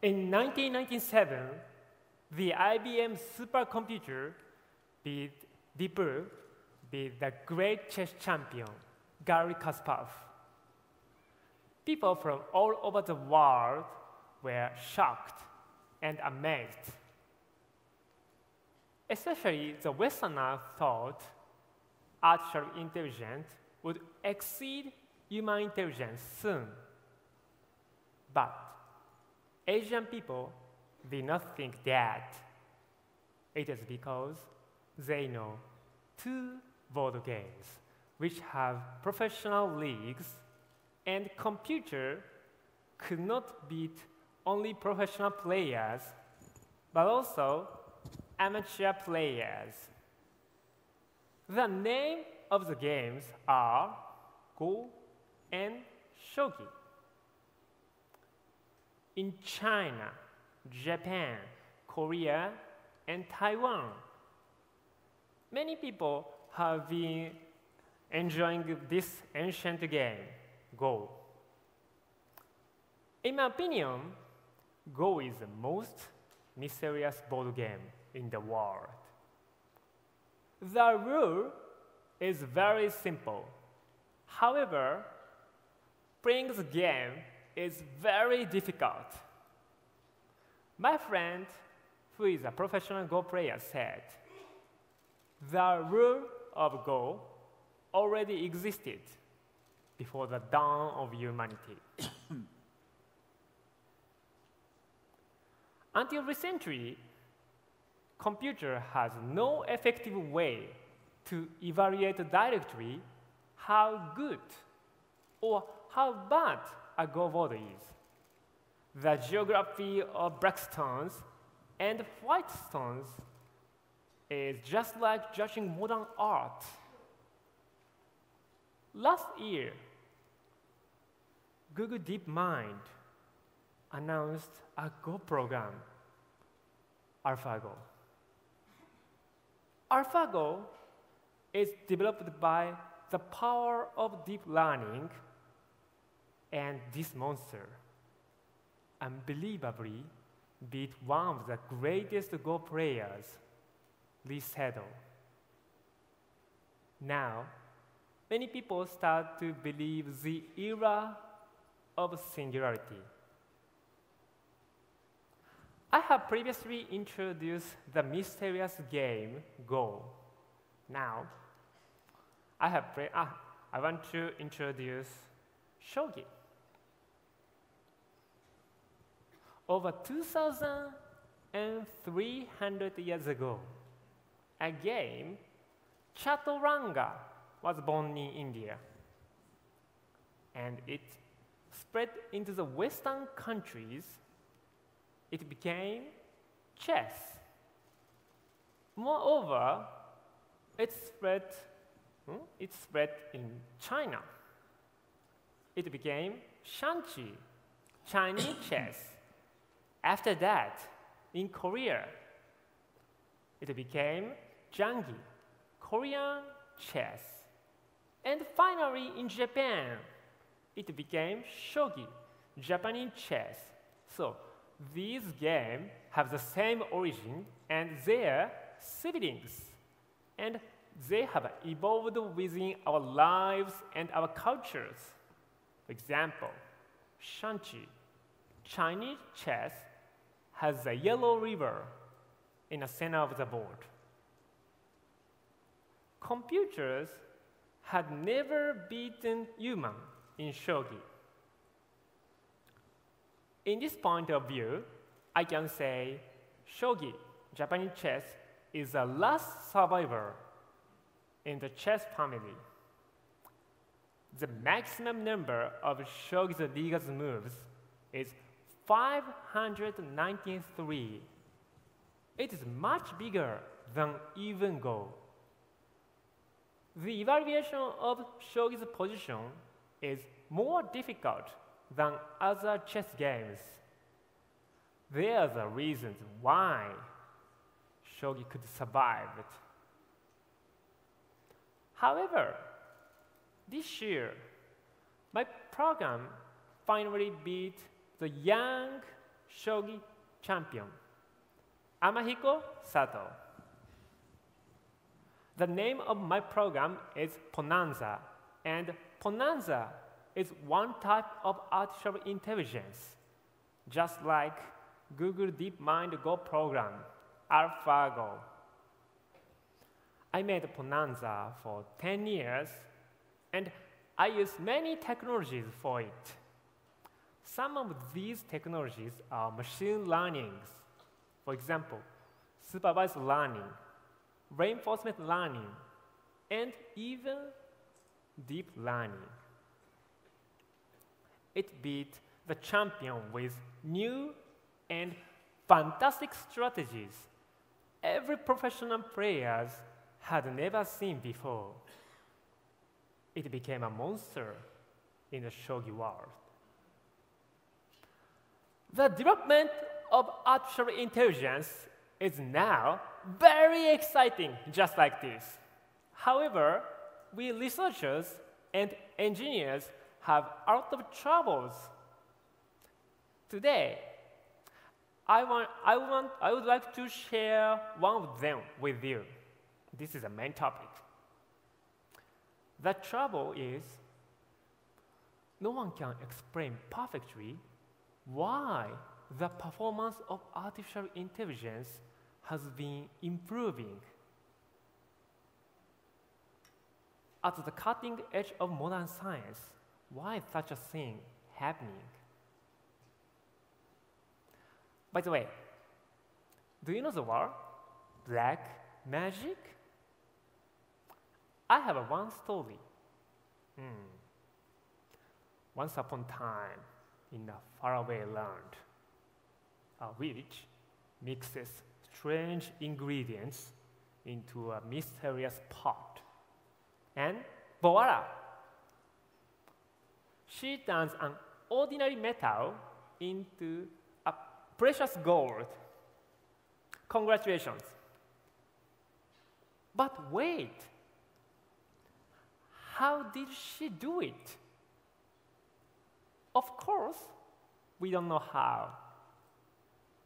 In 1997, the IBM supercomputer beat Deep Blue beat the great chess champion, Garry Kasparov. People from all over the world were shocked and amazed. Especially the Westerners thought artificial intelligence would exceed human intelligence soon. But Asian people do not think that. It is because they know two board games which have professional leagues and computer could not beat only professional players but also amateur players. The name of the games are Go and Shogi. In China, Japan, Korea, and Taiwan, many people have been enjoying this ancient game, Go. In my opinion, Go is the most mysterious board game in the world. The rule is very simple. However, playing the game is very difficult. My friend, who is a professional Go player, said, the rule of Go already existed before the dawn of humanity. Until recently, computer has no effective way to evaluate directly how good or how bad a Go board is. The geography of black stones and white stones is just like judging modern art. Last year, Google DeepMind announced a Go program, AlphaGo. AlphaGo is developed by the power of deep learning and this monster unbelievably beat one of the greatest Go players, Lee Sedol. Now, many people start to believe the era of singularity. I have previously introduced the mysterious game Go. Now, I have ah, I want to introduce shogi. Over 2,300 years ago, a game, Chaturanga, was born in India. And it spread into the Western countries. It became chess. Moreover, it spread, hmm, it spread in China. It became Xiangqi, Chinese chess. After that, in Korea, it became Janggi, Korean chess. And finally, in Japan, it became Shogi, Japanese chess. So these games have the same origin and their siblings and they have evolved within our lives and our cultures. For example, Xiangqi, Chinese chess, has a yellow river in the center of the board. Computers had never beaten human in shogi. In this point of view, I can say shogi, Japanese chess, is the last survivor in the chess family. The maximum number of Shogi's legal moves is 593. It is much bigger than even Go. The evaluation of Shogi's position is more difficult than other chess games. There are the reasons why shogi could survive it. However, this year, my program finally beat the young shogi champion, Amahiko Sato. The name of my program is Ponanza, and Ponanza is one type of artificial intelligence, just like Google DeepMind Go program, AlphaGo. I made Ponanza for 10 years, and I use many technologies for it. Some of these technologies are machine learning. For example, supervised learning, reinforcement learning, and even deep learning. It beat the champion with new and fantastic strategies every professional players had never seen before. It became a monster in the shogi world. The development of artificial intelligence is now very exciting, just like this. However, we researchers and engineers have a lot of troubles. Today, I, want, I, want, I would like to share one of them with you. This is the main topic. The trouble is, no one can explain perfectly why the performance of artificial intelligence has been improving. At the cutting edge of modern science, why is such a thing happening? By the way, do you know the word black magic? I have a one story. Hmm. Once upon a time, in a faraway land, uh, a witch mixes strange ingredients into a mysterious pot. And voila! She turns an ordinary metal into a precious gold. Congratulations. But wait, how did she do it? Of course, we don't know how.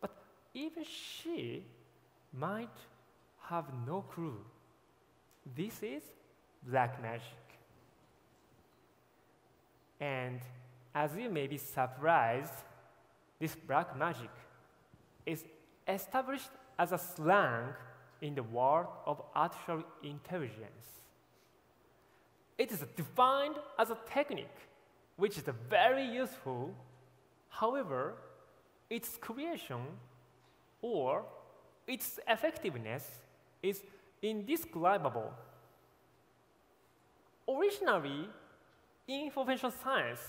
But even she might have no clue. This is black magic. And as you may be surprised, this black magic is established as a slang in the world of artificial intelligence. It is defined as a technique which is very useful. However, its creation or its effectiveness is indescribable. Originally, in information science,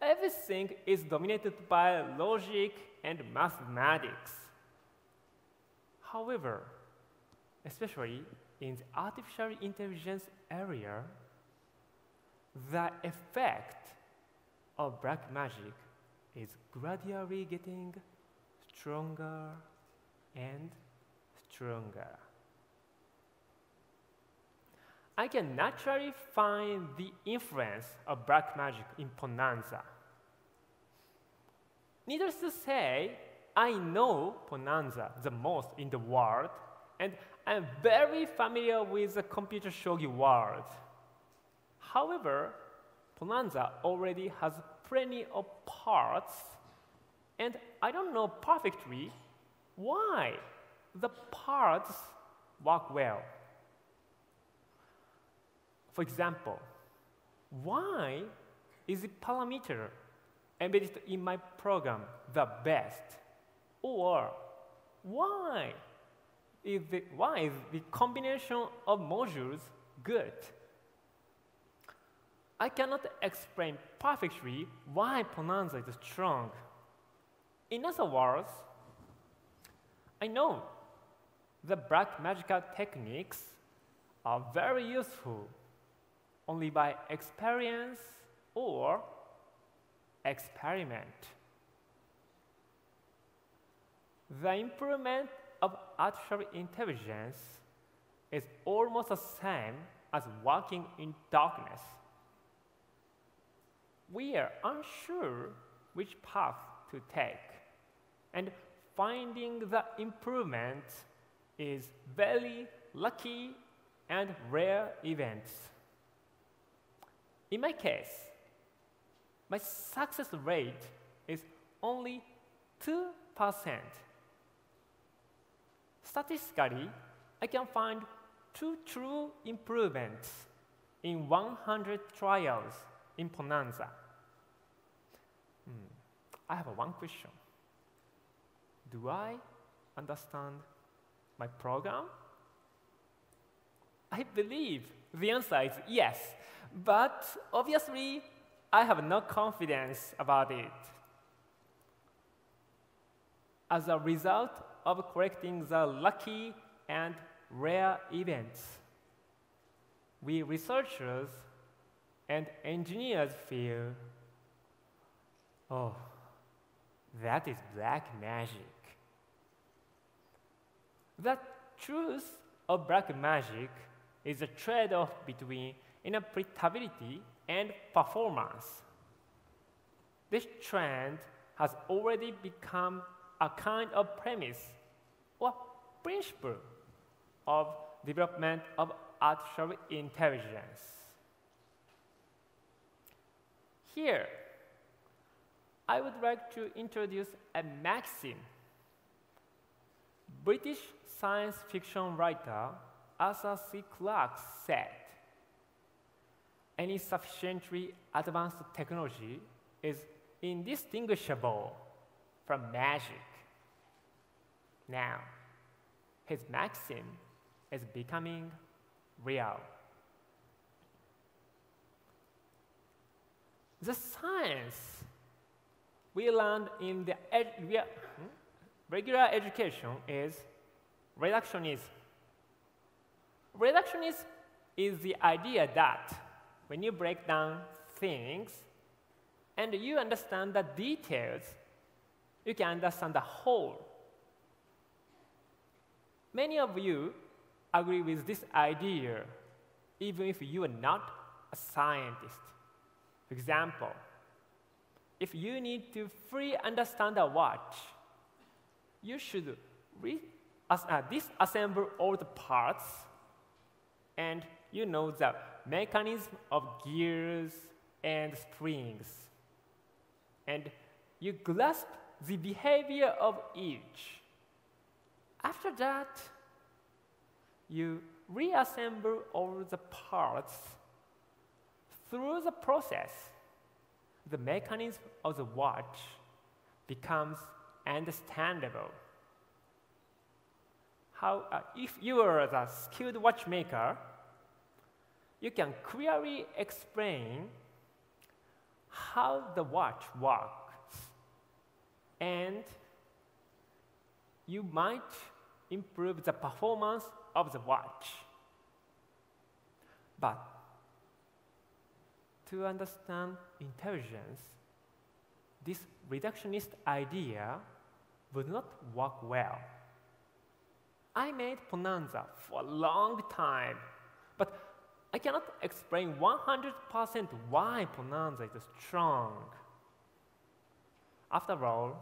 everything is dominated by logic and mathematics. However, especially in the artificial intelligence area, the effect of black magic is gradually getting stronger and stronger. I can naturally find the influence of black magic in Ponanza. Needless to say, I know Ponanza the most in the world, and I'm very familiar with the computer shogi world. However, Ponanza already has plenty of parts, and I don't know perfectly why the parts work well. For example, why is the parameter embedded in my program the best? Or why is the, why is the combination of modules good? I cannot explain perfectly why Ponanza is strong. In other words, I know the black magical techniques are very useful only by experience or experiment. The improvement of artificial intelligence is almost the same as working in darkness we are unsure which path to take. and finding the improvement is very lucky and rare events. In my case, my success rate is only 2%. Statistically, I can find two true improvements in 100 trials in Ponanza. I have one question. Do I understand my program? I believe the answer is yes, but obviously I have no confidence about it. As a result of correcting the lucky and rare events, we researchers and engineers feel, oh, that is black magic. The truth of black magic is a trade-off between interpretability and performance. This trend has already become a kind of premise or principle of development of artificial intelligence. Here, I would like to introduce a maxim. British science fiction writer Arthur C. Clarke said, any sufficiently advanced technology is indistinguishable from magic. Now, his maxim is becoming real. The science we learned in the ed hmm? regular education is reductionism. Reductionism is the idea that when you break down things and you understand the details, you can understand the whole. Many of you agree with this idea, even if you are not a scientist. For example, if you need to fully understand a watch, you should uh, disassemble all the parts and you know the mechanism of gears and springs. And you grasp the behavior of each. After that, you reassemble all the parts through the process. The mechanism of the watch becomes understandable how, uh, if you are a skilled watchmaker, you can clearly explain how the watch works. And you might improve the performance of the watch. But to understand intelligence, this reductionist idea would not work well. I made Ponanza for a long time, but I cannot explain 100% why Ponanza is strong. After all,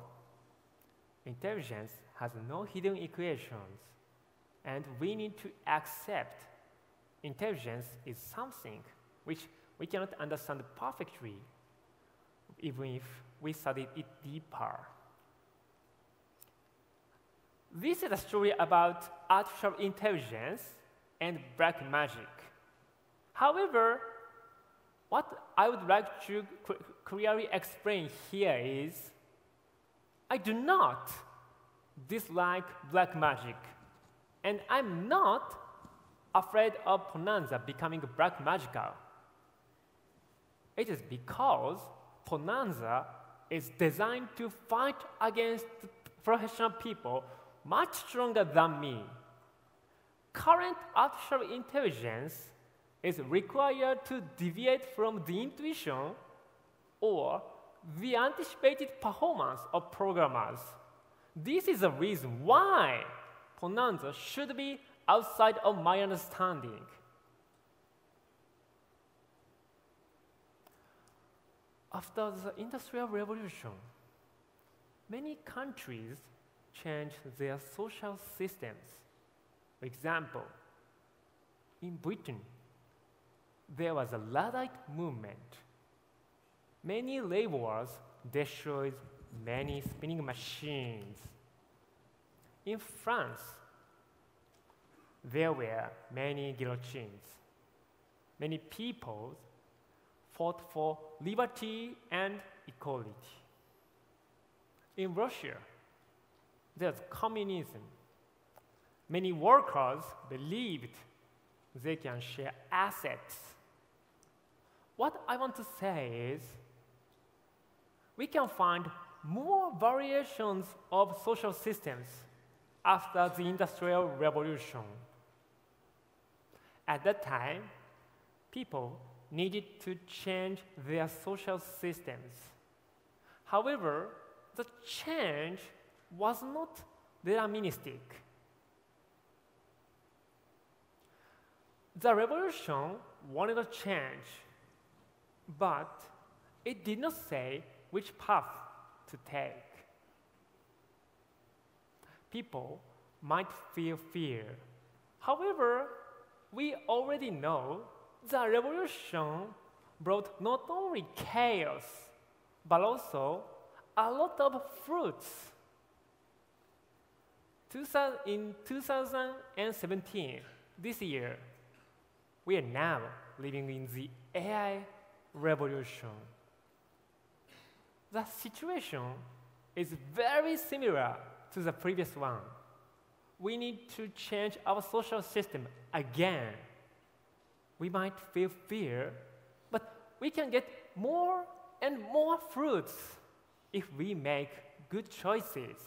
intelligence has no hidden equations, and we need to accept intelligence is something which we cannot understand perfectly, even if we study it deeper. This is a story about artificial intelligence and black magic. However, what I would like to clearly explain here is I do not dislike black magic, and I'm not afraid of Ponanza becoming black magical. It is because Ponanza is designed to fight against professional people much stronger than me. Current artificial intelligence is required to deviate from the intuition or the anticipated performance of programmers. This is the reason why Ponanza should be outside of my understanding. After the Industrial Revolution, many countries changed their social systems. For example, in Britain, there was a Luddite movement. Many laborers destroyed many spinning machines. In France, there were many guillotines. Many people fought for liberty and equality. In Russia, there's communism. Many workers believed they can share assets. What I want to say is we can find more variations of social systems after the Industrial Revolution. At that time, people needed to change their social systems. However, the change was not deterministic. The revolution wanted a change, but it did not say which path to take. People might feel fear. However, we already know the revolution brought not only chaos, but also a lot of fruits. In 2017, this year, we are now living in the AI revolution. The situation is very similar to the previous one. We need to change our social system again. We might feel fear, but we can get more and more fruits if we make good choices.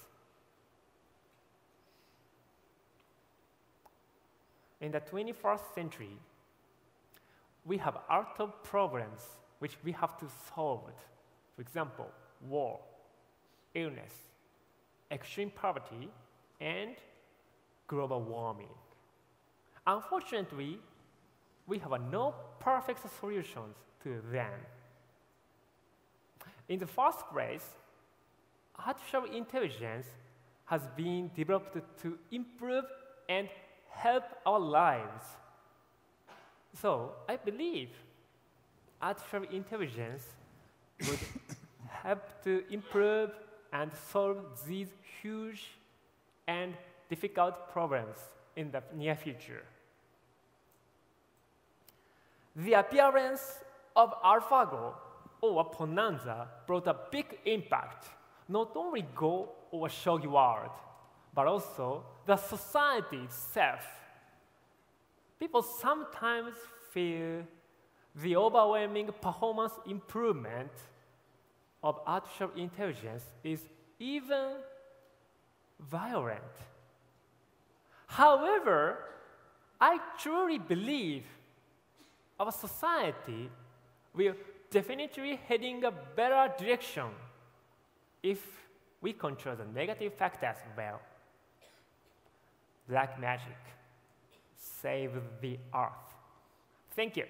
In the 21st century, we have a lot of problems which we have to solve. For example, war, illness, extreme poverty, and global warming. Unfortunately, we have no perfect solutions to them. In the first place, artificial intelligence has been developed to improve and help our lives. So I believe artificial intelligence would help to improve and solve these huge and difficult problems in the near future. The appearance of AlphaGo or Ponanza brought a big impact, not only Go or Shogi World, but also the society itself. People sometimes feel the overwhelming performance improvement of artificial intelligence is even violent. However, I truly believe our society will definitely heading a better direction if we control the negative factors well. Black magic, save the earth. Thank you.